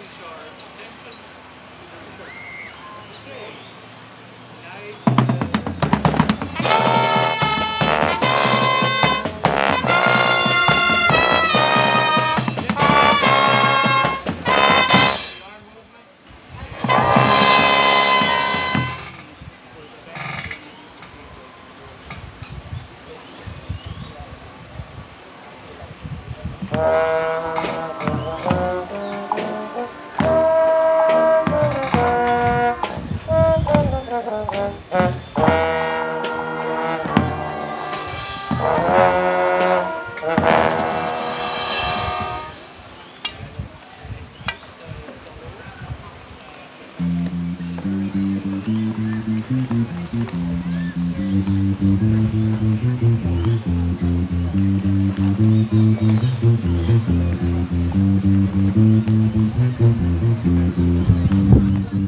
increase our attention. Nice. El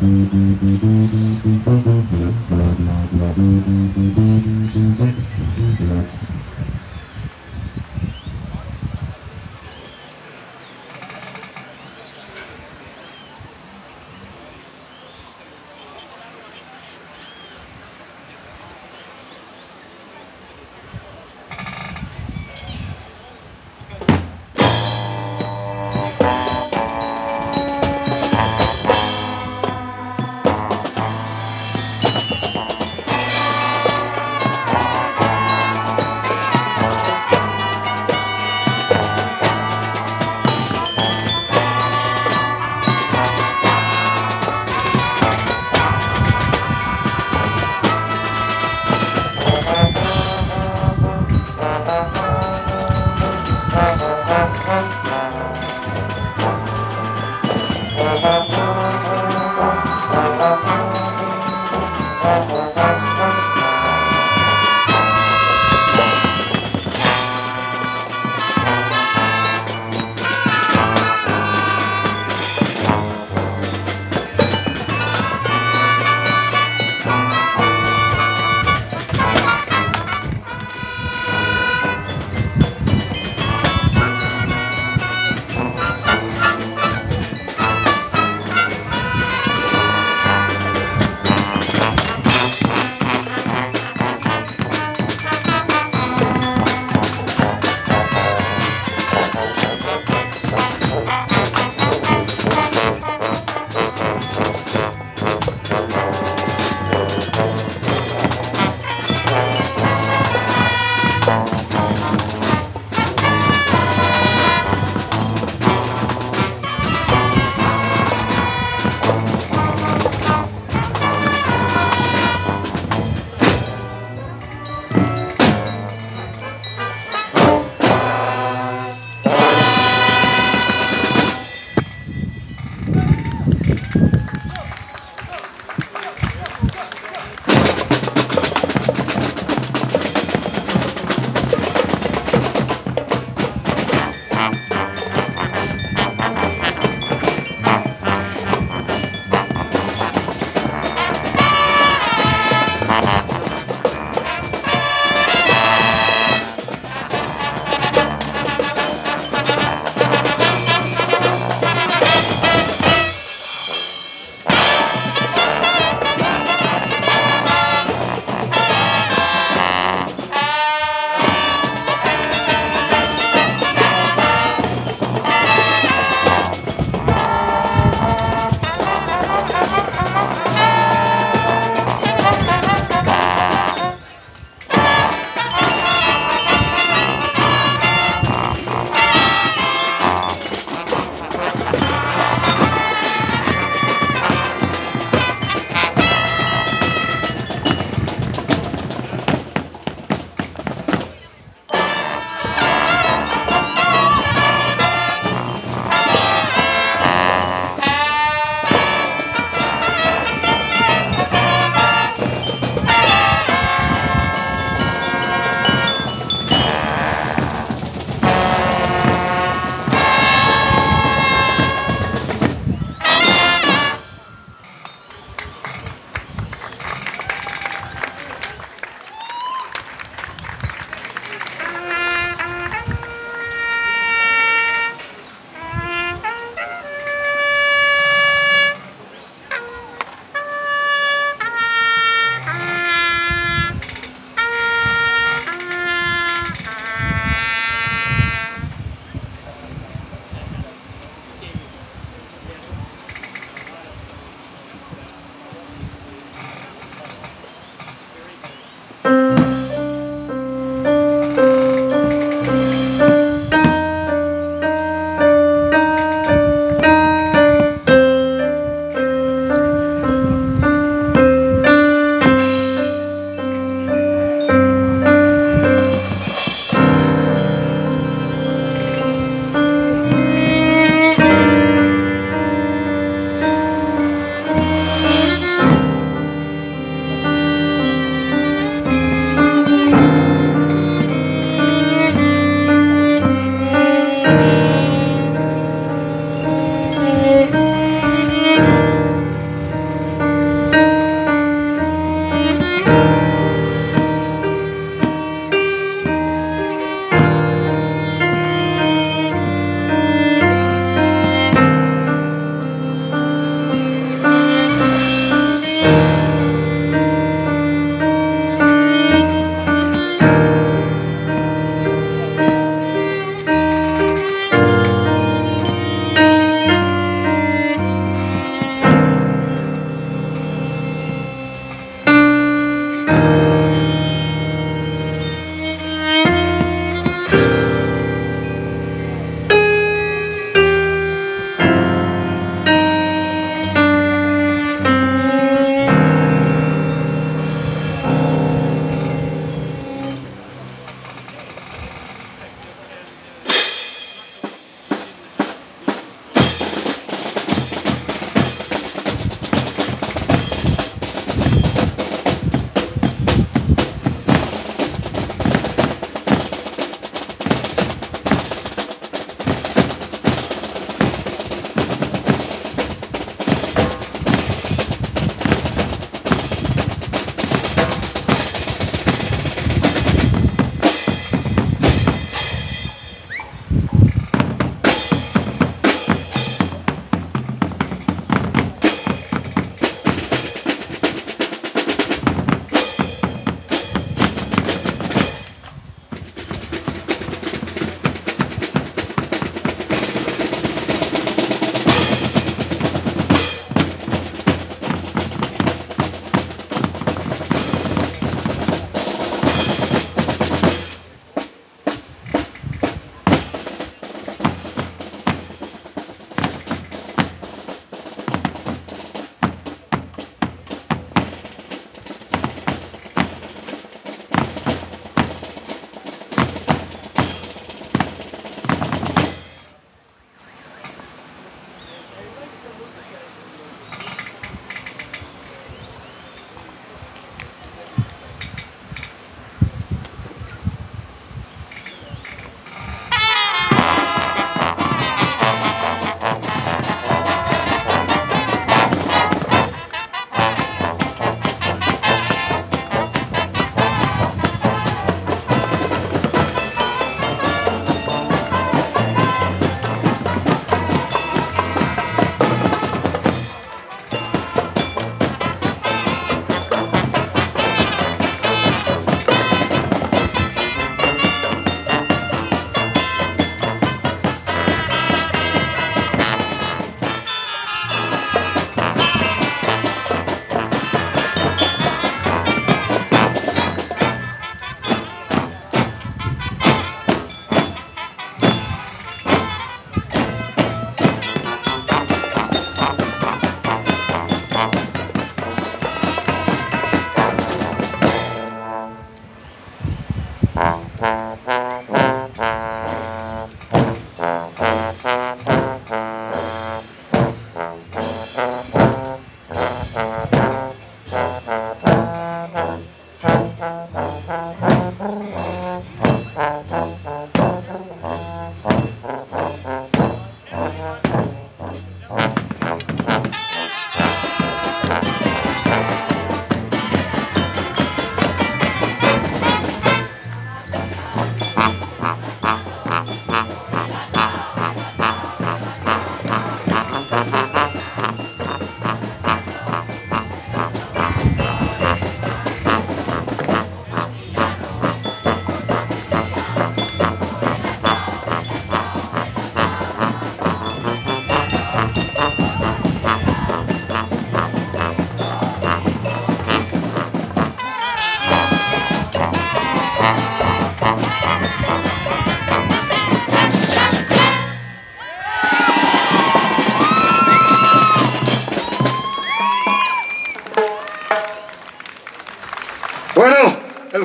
Thank you.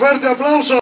Fuerte aplauso.